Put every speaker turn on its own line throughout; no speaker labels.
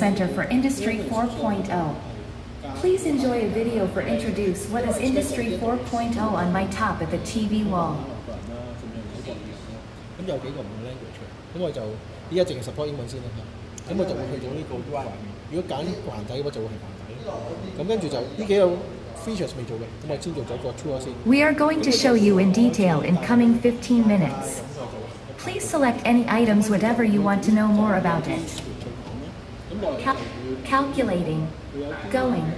Center for Industry 4.0. Please enjoy a video for introduce what is Industry 4.0 on my top at the TV wall.
咁有几个唔同 language 嘅，咁我就依家净系 support 英文先啦吓，咁我就会去咗呢个画面。如果拣繁体嘅话，就会系繁体。咁跟住就呢几个 features 未做嘅，咁我先做咗个 tour 先。
We are going to show you in detail in coming 15 minutes. Please select any items whatever you want to know more about it. Cal- calculating. Going.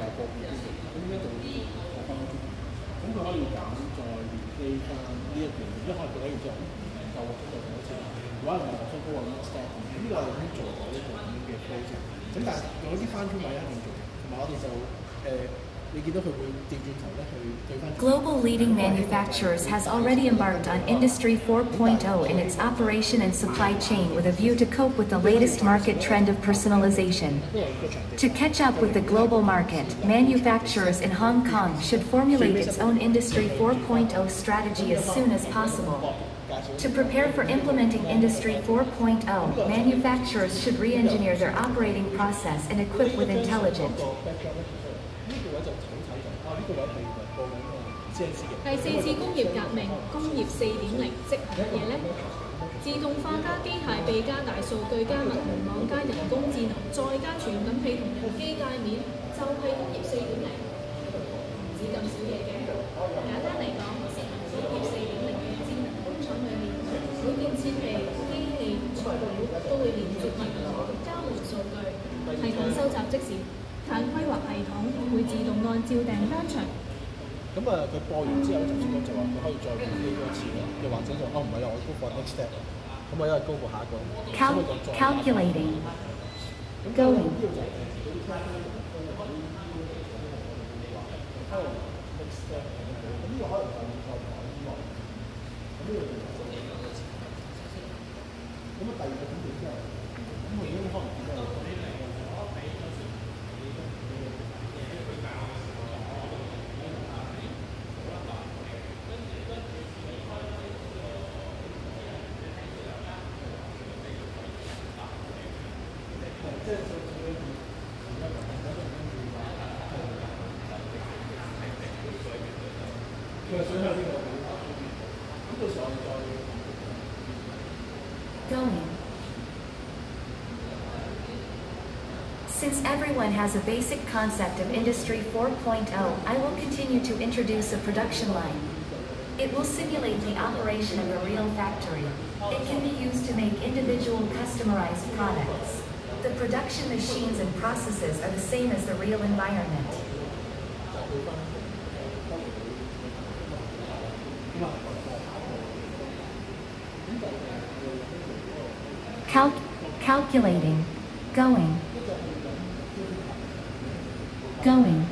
Global leading manufacturers has already embarked on Industry 4.0 in its operation and supply chain with a view to cope with the latest market trend of personalization. To catch up with the global market, manufacturers in Hong Kong should formulate its own Industry 4.0 strategy as soon as possible. To prepare for implementing Industry 4.0, manufacturers should re-engineer their operating process and equip with intelligent
第四次工業革命，工業四點零，即係乜嘢呢？自動化加機械臂加大數據加物聯網加人工智能，再加傳感器同人機界面，就係工業四點零。唔止咁少嘢嘅。簡單嚟講，實行工業四點零嘅智能工廠裏面，每件設備、機器、材料都會連接物聯網交換數據，系統收集即時，統會自動按照訂單場。
咁啊，佢播完之後，頭先講就話佢可以再 replay 多一次咯，又或者就哦唔係啊，我高過 next step 啊，咁我因為高過下一個，咁我就再
calculating. Going. Going. Since everyone has a basic concept of Industry 4.0, I will continue to introduce a production line. It will simulate the operation of a real factory. It can be used to make individual customized products. The production machines and processes are the same as the real environment. Cal- calculating. Going. Going.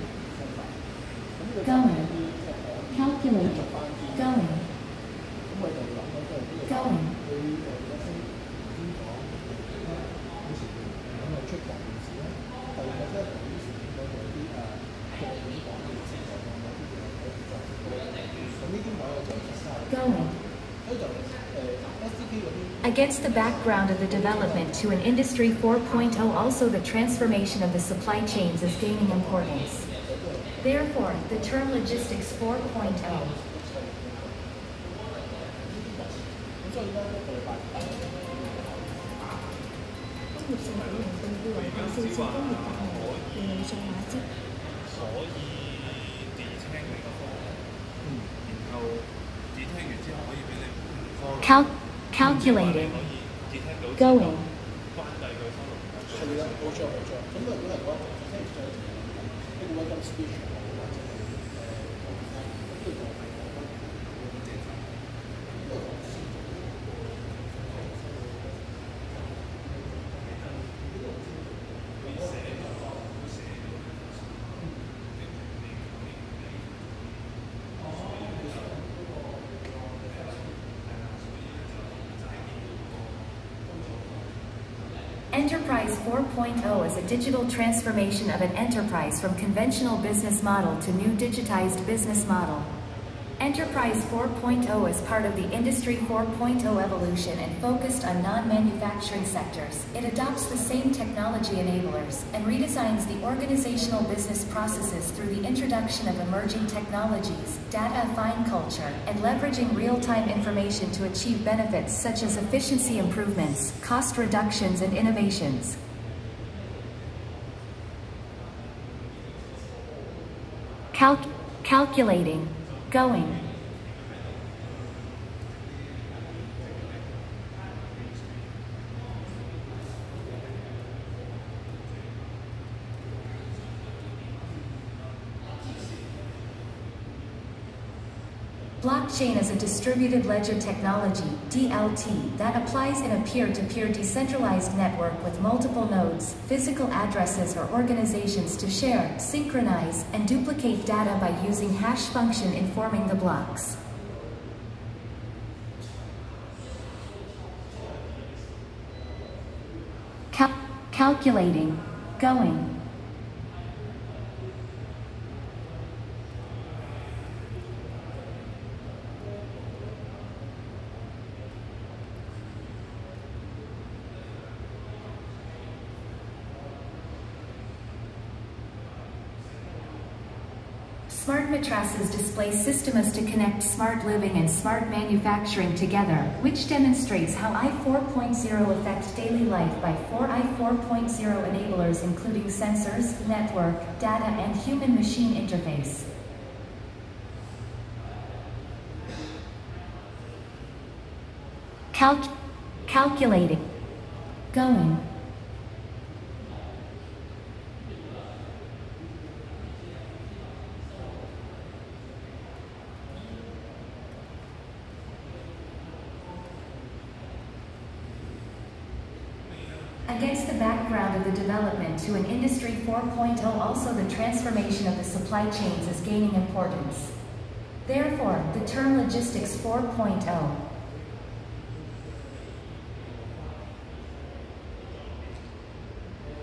Against the background of the development to an Industry 4.0 also the transformation of the supply chains is gaining importance. Therefore, the term Logistics 4.0 Cal
calculated,
going. Enterprise 4.0 is a digital transformation of an enterprise from conventional business model to new digitized business model.
Enterprise 4.0 is part of the Industry 4.0 evolution and focused on non-manufacturing sectors. It adopts the same technology enablers and redesigns the organizational business processes through the introduction of emerging technologies, data-fine culture, and leveraging real-time information to achieve benefits such as efficiency improvements, cost reductions, and innovations. Calc calculating, going. Blockchain is a distributed ledger technology, DLT, that applies in a peer-to-peer decentralized network with multiple nodes, physical addresses or organizations to share, synchronize, and duplicate data by using hash function informing the blocks. Cal calculating, going. Smart mattresses display systems to connect smart living and smart manufacturing together, which demonstrates how i4.0 affects daily life by four i4.0 enablers including sensors, network, data, and human-machine interface. Calc calculating, going, Against the background of the development to an Industry 4.0, also the transformation of the supply chains is gaining importance. Therefore, the term Logistics 4.0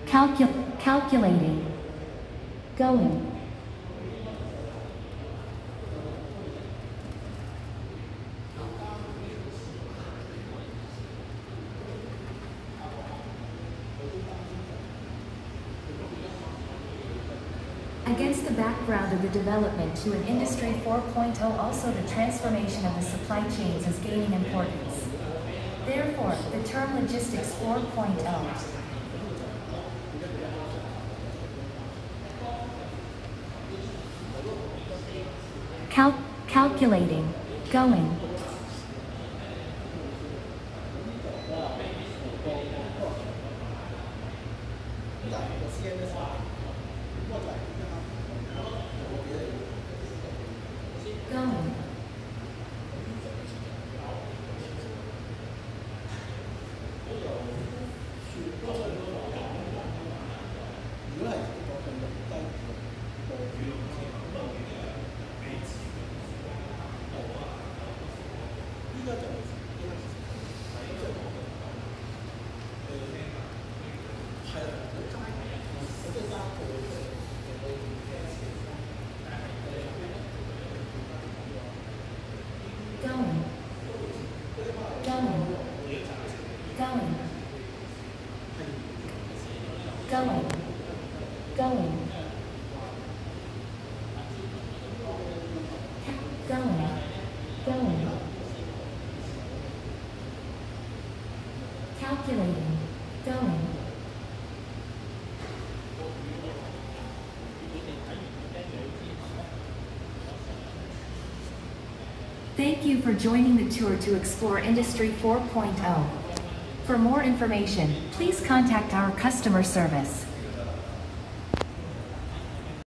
Calcul calculating, going, Against the background of the development to an Industry 4.0, also the transformation of the supply chains is gaining importance. Therefore, the term Logistics 4.0 Cal calculating, going. Going. Going. Going. Going. Going. Going. Going. Calculating. Going. Thank you for joining the tour to explore Industry 4.0. For more information, please contact our customer service.